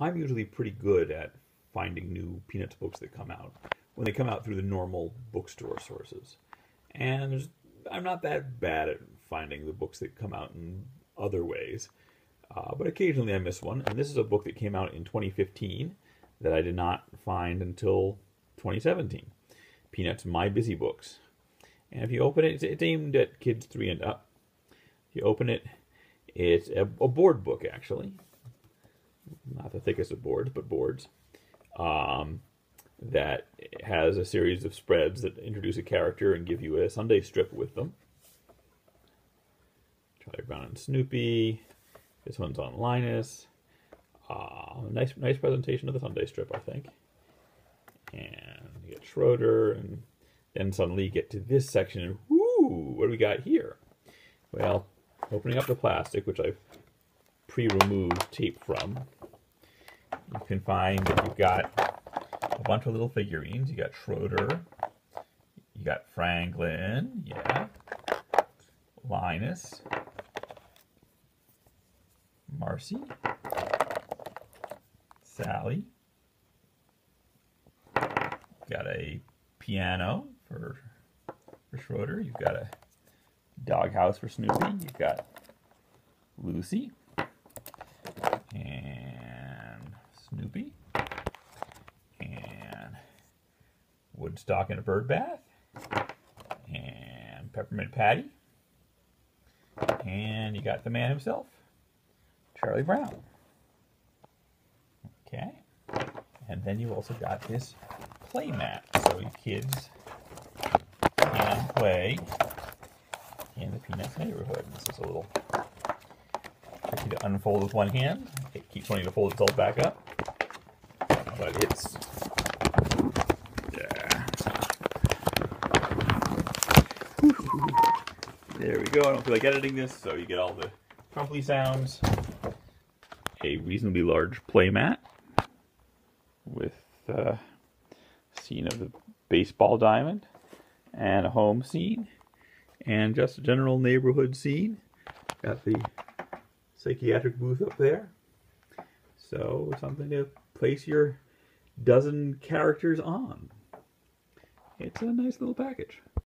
I'm usually pretty good at finding new Peanuts books that come out when they come out through the normal bookstore sources. And I'm not that bad at finding the books that come out in other ways. Uh, but occasionally I miss one. And this is a book that came out in 2015 that I did not find until 2017. Peanuts My Busy Books. And if you open it, it's aimed at kids three and up. If you open it, it's a, a board book, actually. Not the thickest of boards, but boards. Um, that has a series of spreads that introduce a character and give you a Sunday strip with them. Charlie Brown and Snoopy. This one's on Linus. Uh, nice, nice presentation of the Sunday strip, I think. And you get Schroeder, and then suddenly you get to this section, and whoo, what do we got here? Well, opening up the plastic, which I've pre-removed tape from, you can find that you've got a bunch of little figurines. You got Schroeder, you got Franklin, yeah, Linus, Marcy, Sally, got a piano for for Schroeder. You've got a doghouse for Snoopy. You've got Lucy and And Woodstock in a bird bath and Peppermint Patty and you got the man himself, Charlie Brown. Okay, and then you also got this play mat, so you kids can play in the Peanuts neighborhood. This is a little tricky to unfold with one hand. It keeps wanting to fold itself back up, it's yeah. There we go. I don't feel like editing this, so you get all the crumply sounds. A reasonably large playmat with uh, scene of the baseball diamond and a home scene and just a general neighborhood scene. Got the psychiatric booth up there. So something to place your dozen characters on. It's a nice little package.